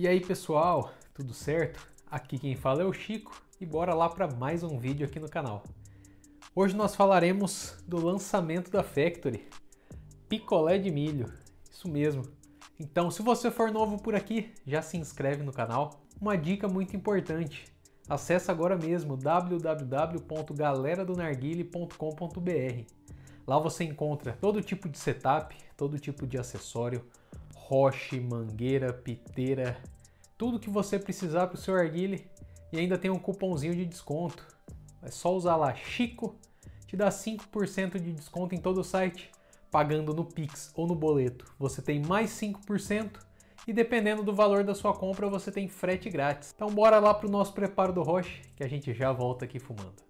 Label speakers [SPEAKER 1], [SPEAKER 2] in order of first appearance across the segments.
[SPEAKER 1] E aí pessoal, tudo certo? Aqui quem fala é o Chico e bora lá para mais um vídeo aqui no canal. Hoje nós falaremos do lançamento da Factory, picolé de milho, isso mesmo. Então se você for novo por aqui, já se inscreve no canal. Uma dica muito importante, acesse agora mesmo www.galeradonarguile.com.br. Lá você encontra todo tipo de setup, todo tipo de acessório, roche, mangueira, piteira, tudo que você precisar para o seu arguile e ainda tem um cupomzinho de desconto. É só usar lá Chico, te dá 5% de desconto em todo o site, pagando no Pix ou no boleto. Você tem mais 5% e dependendo do valor da sua compra você tem frete grátis. Então bora lá para o nosso preparo do Roche que a gente já volta aqui fumando.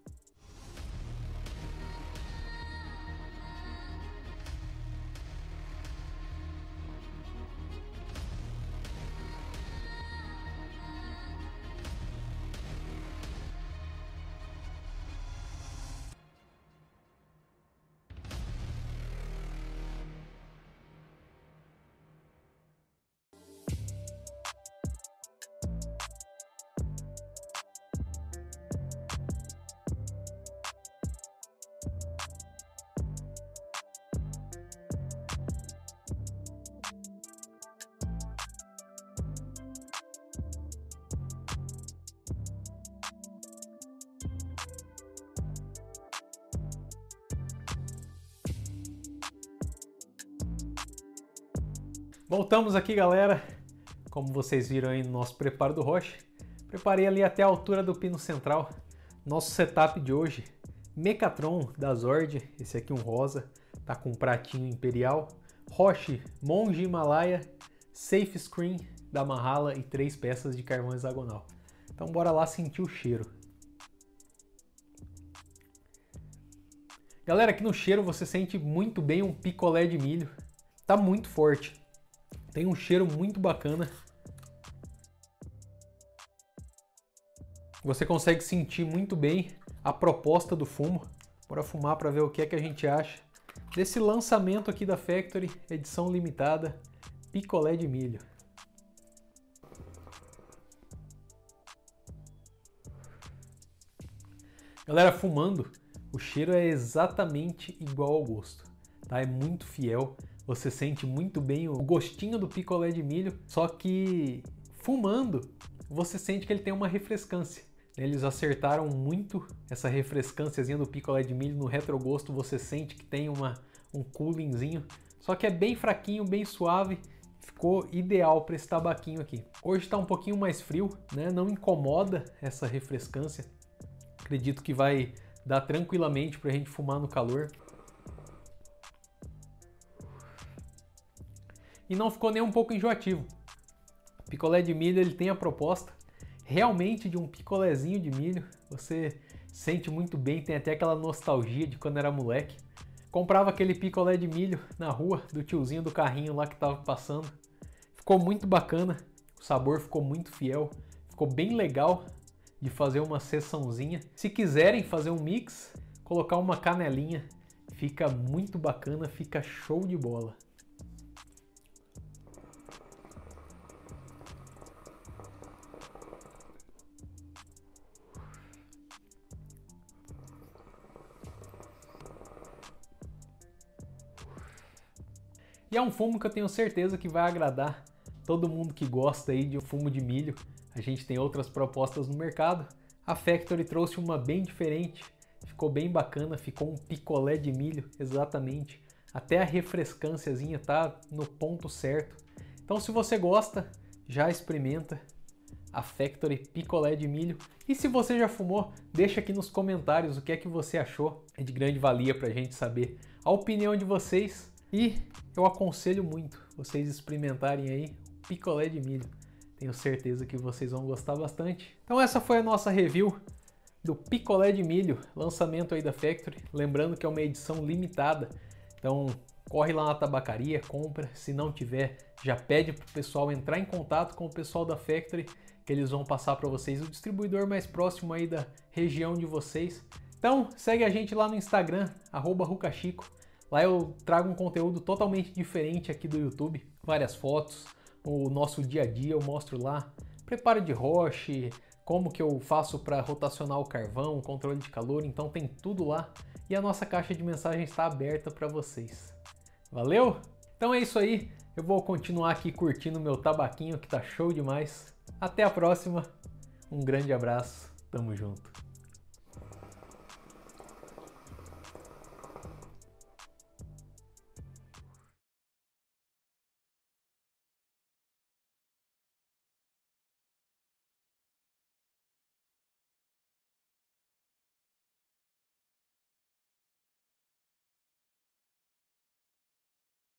[SPEAKER 1] Voltamos aqui, galera. Como vocês viram aí no nosso preparo do roche, preparei ali até a altura do pino central. Nosso setup de hoje, Mecatron da Zord, esse aqui um rosa, tá com um pratinho imperial. Roche Monge Himalaia, Safe Screen da Mahala e três peças de carvão hexagonal. Então bora lá sentir o cheiro. Galera, aqui no cheiro você sente muito bem um picolé de milho. Tá muito forte. Tem um cheiro muito bacana. Você consegue sentir muito bem a proposta do fumo. Bora fumar para ver o que é que a gente acha desse lançamento aqui da Factory, edição limitada, picolé de milho. Galera, fumando, o cheiro é exatamente igual ao gosto, tá? É muito fiel. Você sente muito bem o gostinho do picolé de milho, só que fumando, você sente que ele tem uma refrescância. Eles acertaram muito essa refrescânciazinha do picolé de milho no retrogosto, você sente que tem uma, um coolingzinho, só que é bem fraquinho, bem suave, ficou ideal para esse tabaquinho aqui. Hoje está um pouquinho mais frio, né? não incomoda essa refrescância, acredito que vai dar tranquilamente para a gente fumar no calor. E não ficou nem um pouco enjoativo. Picolé de milho ele tem a proposta realmente de um picolézinho de milho. Você sente muito bem, tem até aquela nostalgia de quando era moleque. Comprava aquele picolé de milho na rua do tiozinho do carrinho lá que estava passando. Ficou muito bacana, o sabor ficou muito fiel, ficou bem legal de fazer uma sessãozinha. Se quiserem fazer um mix, colocar uma canelinha, fica muito bacana, fica show de bola. E é um fumo que eu tenho certeza que vai agradar todo mundo que gosta aí de um fumo de milho. A gente tem outras propostas no mercado. A Factory trouxe uma bem diferente, ficou bem bacana, ficou um picolé de milho, exatamente. Até a refrescânciazinha tá no ponto certo. Então se você gosta, já experimenta a Factory picolé de milho. E se você já fumou, deixa aqui nos comentários o que é que você achou. É de grande valia pra gente saber a opinião de vocês. E eu aconselho muito vocês experimentarem aí picolé de milho. Tenho certeza que vocês vão gostar bastante. Então essa foi a nossa review do picolé de milho, lançamento aí da Factory. Lembrando que é uma edição limitada, então corre lá na tabacaria, compra. Se não tiver, já pede para o pessoal entrar em contato com o pessoal da Factory, que eles vão passar para vocês o distribuidor mais próximo aí da região de vocês. Então segue a gente lá no Instagram, arroba Rucachico. Lá eu trago um conteúdo totalmente diferente aqui do YouTube, várias fotos, o nosso dia a dia, eu mostro lá preparo de roche, como que eu faço para rotacionar o carvão, controle de calor, então tem tudo lá e a nossa caixa de mensagens está aberta para vocês. Valeu? Então é isso aí, eu vou continuar aqui curtindo meu tabaquinho que tá show demais. Até a próxima, um grande abraço, tamo junto.